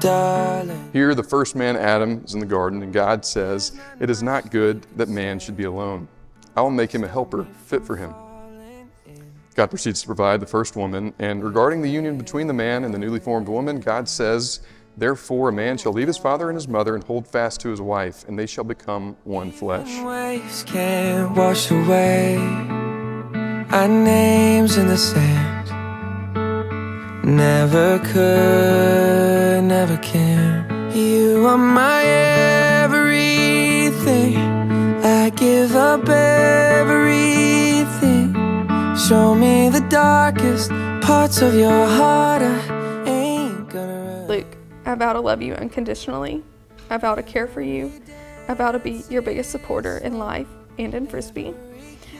darling. Here, the first man, Adam, is in the garden, and God says, It is not good that man should be alone. I will make him a helper fit for him. God proceeds to provide the first woman, and regarding the union between the man and the newly formed woman, God says, Therefore, a man shall leave his father and his mother and hold fast to his wife, and they shall become one flesh. Waves can't wash away our names in the sand. Never could, never can. You are my everything. I give up everything. Show me the darkest parts of your heart. I ain't gonna run. Luke, I vow to love you unconditionally. I vow to care for you. I vow to be your biggest supporter in life and in Frisbee.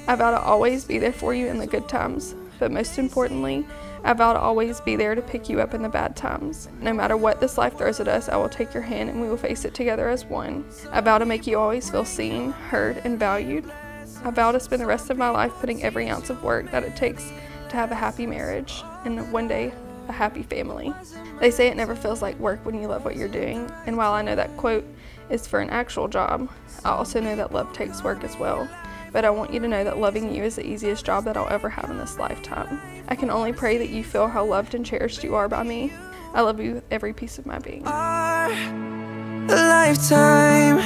I vow to always be there for you in the good times, but most importantly, I vow to always be there to pick you up in the bad times. No matter what this life throws at us, I will take your hand and we will face it together as one. I vow to make you always feel seen, heard, and valued. I vow to spend the rest of my life putting every ounce of work that it takes to have a happy marriage and one day a happy family. They say it never feels like work when you love what you're doing, and while I know that quote is for an actual job, I also know that love takes work as well. But I want you to know that loving you is the easiest job that I'll ever have in this lifetime. I can only pray that you feel how loved and cherished you are by me. I love you with every piece of my being. Our lifetime.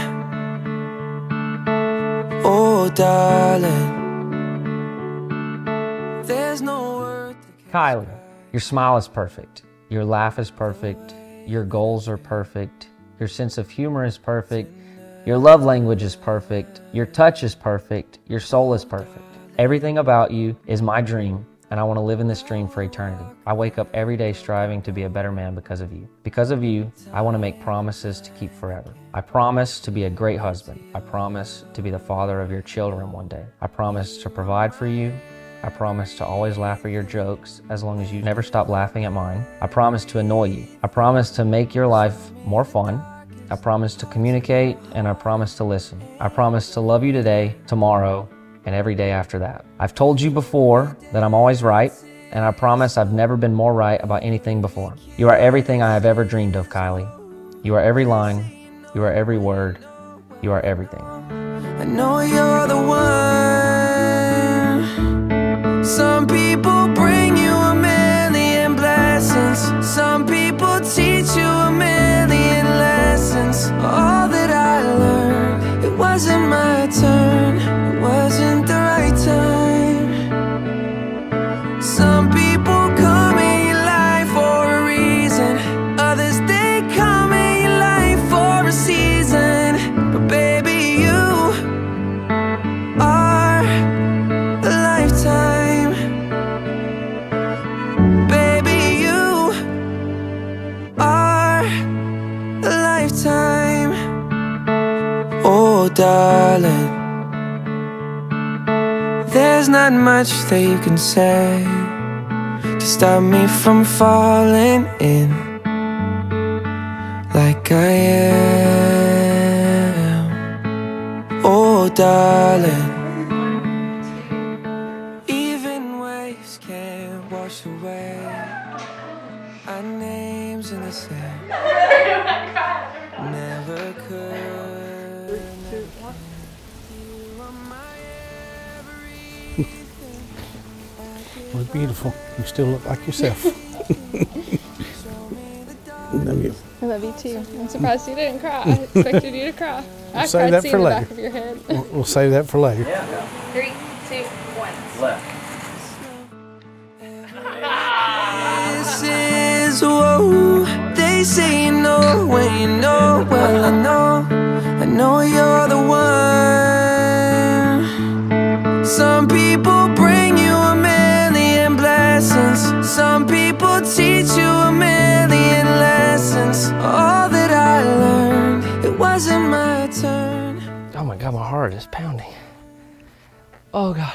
Oh, darling. There's no word. to Kylee, your smile is perfect. Your laugh is perfect. Your goals are perfect. Your sense of humor is perfect. Your love language is perfect. Your touch is perfect. Your soul is perfect. Everything about you is my dream, and I want to live in this dream for eternity. I wake up every day striving to be a better man because of you. Because of you, I want to make promises to keep forever. I promise to be a great husband. I promise to be the father of your children one day. I promise to provide for you. I promise to always laugh at your jokes as long as you never stop laughing at mine. I promise to annoy you. I promise to make your life more fun. I promise to communicate and I promise to listen. I promise to love you today, tomorrow, and every day after that. I've told you before that I'm always right, and I promise I've never been more right about anything before. You are everything I have ever dreamed of, Kylee. You are every line, you are every word, you are everything. I know you're the one. That you can say to stop me from falling in like I am. Oh, darling. You still look like yourself. Love you. I love you too. I'm surprised you didn't cry. I expected you to cry. I Save cried that seeing for the later. back of your head. We'll, we'll save that for later. Yeah. Three, two, one. Left. This is whoa. They say you know when you know. Well, I know, I know you're the one. Oh God.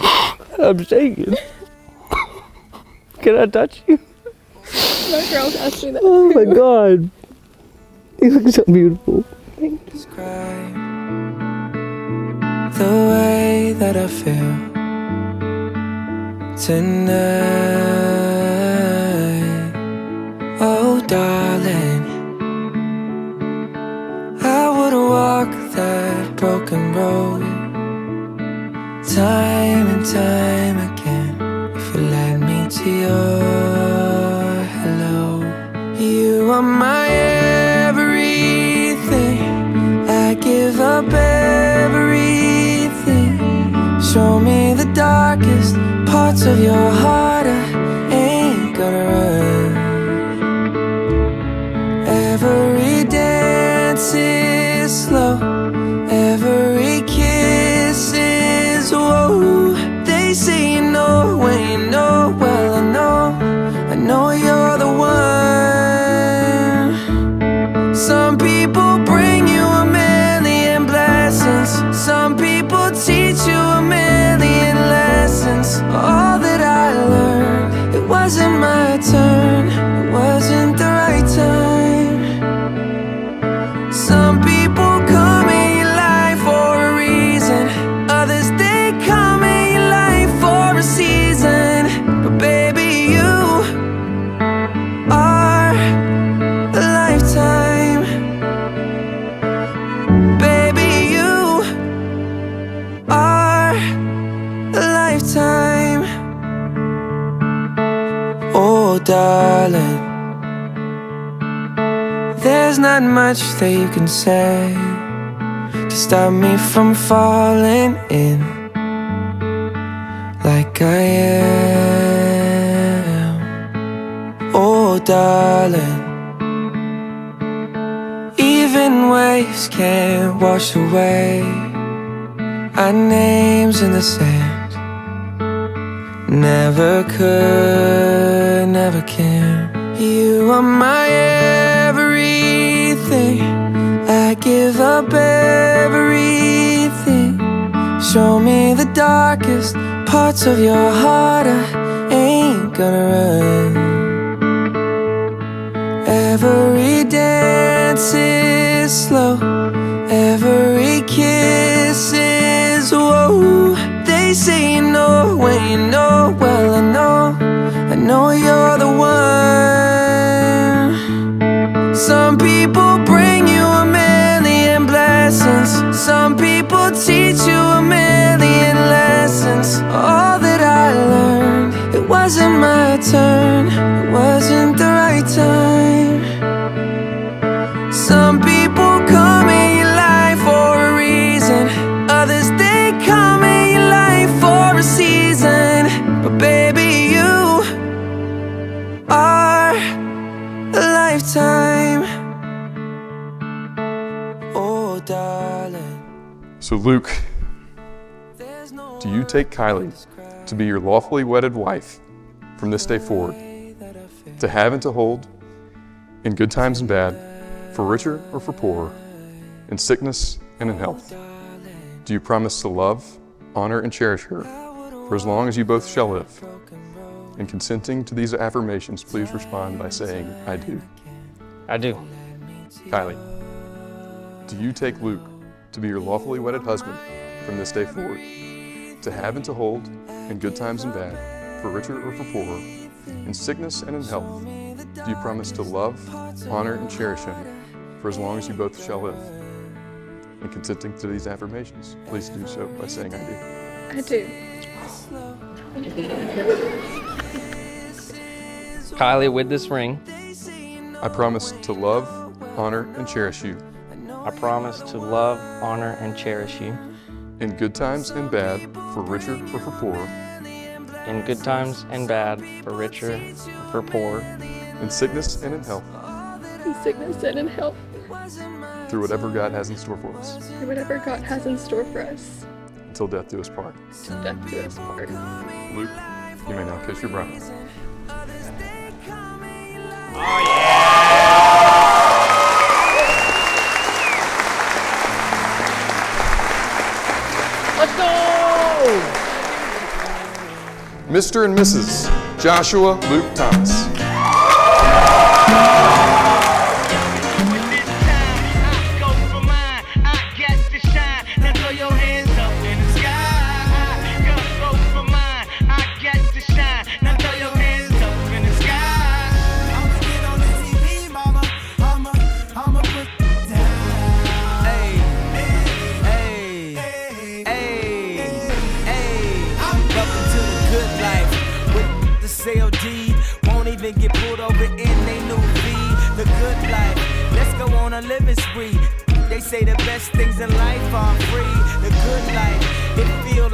I'm shaking. Can I touch you? My girls asked me that. Oh my God. You look so beautiful. describe the way that I feel tonight. Oh, darling, I would walk that broken road time and time again if you led me to your hello. You are my parts of your heart. Darling. There's not much that you can say to stop me from falling in like I am. Oh, darling. Even waves can't wash away our names in the sand. Never could, never can. You are my everything. I give up everything. Show me the darkest parts of your heart. I ain't gonna run. Every dance is slow. Every kiss So, Luke, do you take Kylee to be your lawfully wedded wife from this day forward, to have and to hold, in good times and bad, for richer or for poorer, in sickness and in health? Do you promise to love, honor, and cherish her for as long as you both shall live? In consenting to these affirmations, please respond by saying, I do. I do. Kylee, do you take Luke to be your lawfully wedded husband from this day forward, to have and to hold, in good times and bad, for richer or for poorer, in sickness and in health? Do you promise to love, honor, and cherish him for as long as you both shall live? In consenting to these affirmations, please do so by saying, I do. I do. Kylee, with this ring, I promise to love, honor, and cherish you I promise to love, honor, and cherish you. In good times and bad, for richer or for poorer, in good times and bad, for richer, or for poor, in sickness and in health, In sickness and in health, through whatever God has in store for us, and whatever God has in store for us, until death do us part. Until death do us part. Luke, you may now kiss your bride. Let's go! Mr. and Mrs. Joshua Luke Thomas.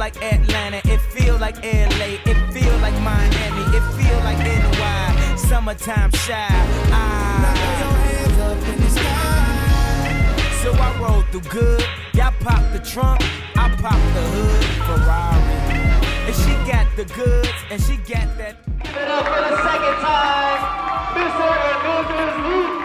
Like Atlanta. It feel like LA. It feel like Miami. It feel like NY. Summertime Chi. Ah. So I roll through good. Y'all pop the trunk. I pop the hood. Ferrari. And she got the goods. And she got that. Give it up for the second time, Mr. and Mrs. Luke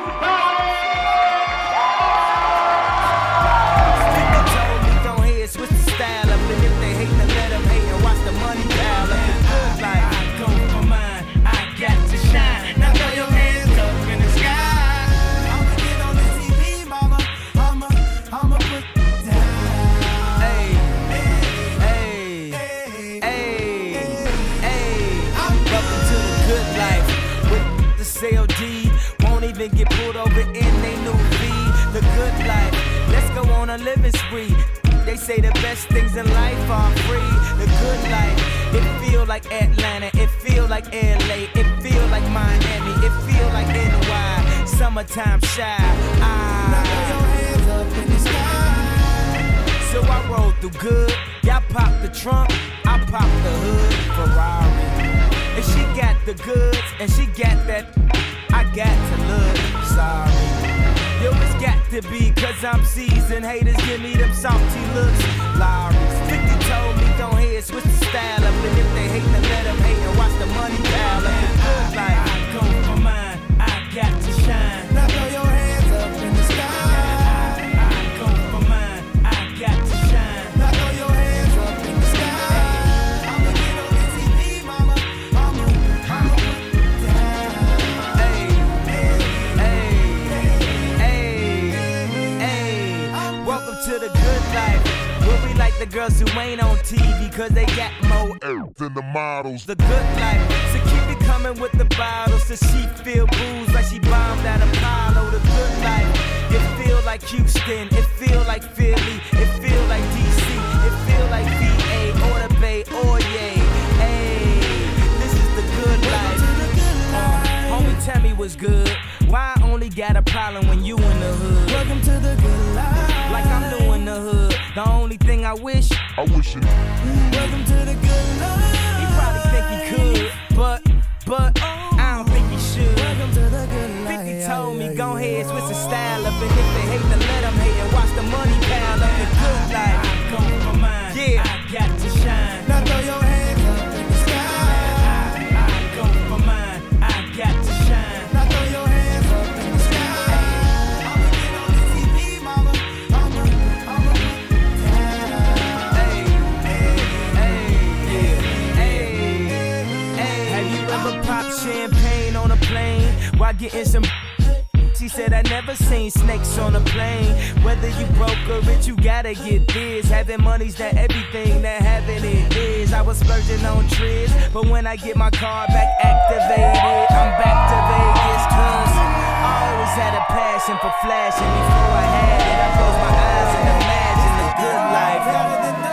They say the best things in life are free. The good life. It feel like Atlanta. It feel like LA. It feel like Miami. It feel like NY. Summertime Chi. Ah. So I roll through good. Y'all pop the trunk. I pop the hood. Ferrari. And she got the goods. And she got that. I got to look sorry. Yo, it's got to be cause I'm seasoned. Haters give me them salty looks. Lowry's 50 told me don't hear, switch the style up. And if they hate, then let them hate and watch the money pile up. Life. I go for mine, I got to shine. Girls who ain't on TV cause they got more than the models. the good life. So keep it coming with the bottles. So she feel booze like she bombed at Apollo. The good life. It feel like Houston. It feel like Philly. It feel like DC. It feel like VA or the Bay or yay. Hey, this is the good life. Uh, homie, tell me what's good. Why I only got a problem when you in the hood? Welcome to the good life. Thing I wish. I wish it. Welcome to the good life. He probably think he could, but, but, I don't think he should. Welcome to the good life. 50 told me, go ahead, switch the style seen snakes on a plane. Whether you broke or rich, you gotta get this. Having money's not everything that having it is. I was splurging on trips, but when I get my car back activated, I'm back to Vegas. Cause I always had a passion for flashing. Before I had it, I closed my eyes and imagined the good life.